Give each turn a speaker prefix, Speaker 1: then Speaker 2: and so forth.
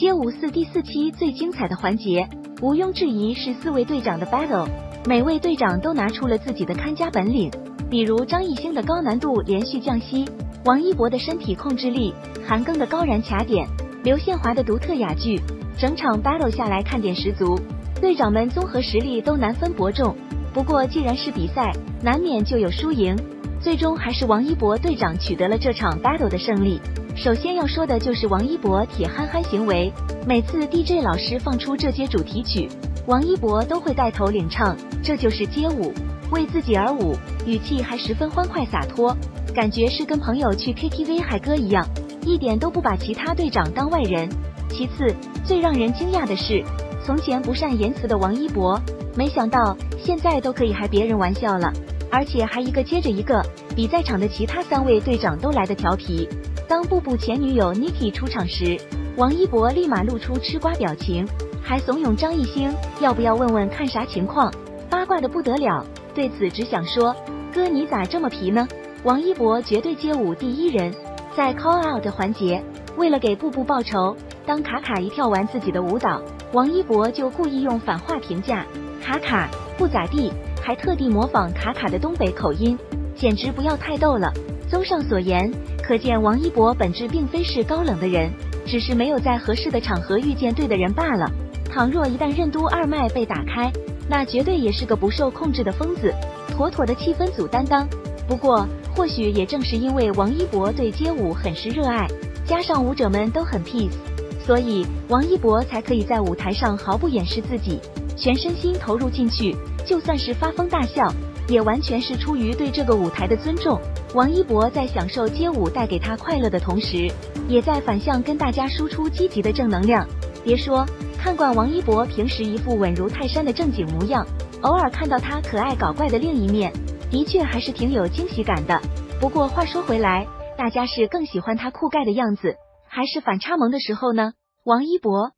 Speaker 1: 街舞四第四期最精彩的环节，毋庸置疑是四位队长的 battle。每位队长都拿出了自己的看家本领，比如张艺兴的高难度连续降息，王一博的身体控制力，韩庚的高燃卡点，刘宪华的独特哑剧，整场 battle 下来看点十足。队长们综合实力都难分伯仲。不过既然是比赛，难免就有输赢，最终还是王一博队长取得了这场 battle 的胜利。首先要说的就是王一博铁憨憨行为，每次 DJ 老师放出这些主题曲。王一博都会带头领唱，这就是街舞，为自己而舞，语气还十分欢快洒脱，感觉是跟朋友去 KTV 嗨歌一样，一点都不把其他队长当外人。其次，最让人惊讶的是，从前不善言辞的王一博，没想到现在都可以嗨别人玩笑了，而且还一个接着一个，比在场的其他三位队长都来的调皮。当布布前女友 Niki 出场时，王一博立马露出吃瓜表情。还怂恿张艺兴要不要问问看啥情况，八卦的不得了。对此只想说，哥你咋这么皮呢？王一博绝对街舞第一人，在 call out 的环节，为了给布布报仇，当卡卡一跳完自己的舞蹈，王一博就故意用反话评价卡卡不咋地，还特地模仿卡卡的东北口音，简直不要太逗了。综上所言，可见王一博本质并非是高冷的人，只是没有在合适的场合遇见对的人罢了。倘若一旦任督二脉被打开，那绝对也是个不受控制的疯子，妥妥的气氛组担当。不过，或许也正是因为王一博对街舞很是热爱，加上舞者们都很 peace，所以王一博才可以在舞台上毫不掩饰自己，全身心投入进去。就算是发疯大笑，也完全是出于对这个舞台的尊重。王一博在享受街舞带给他快乐的同时，也在反向跟大家输出积极的正能量。别说。看惯王一博平时一副稳如泰山的正经模样，偶尔看到他可爱搞怪的另一面，的确还是挺有惊喜感的。不过话说回来，大家是更喜欢他酷盖的样子，还是反差萌的时候呢？王一博。